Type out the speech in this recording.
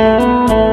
Música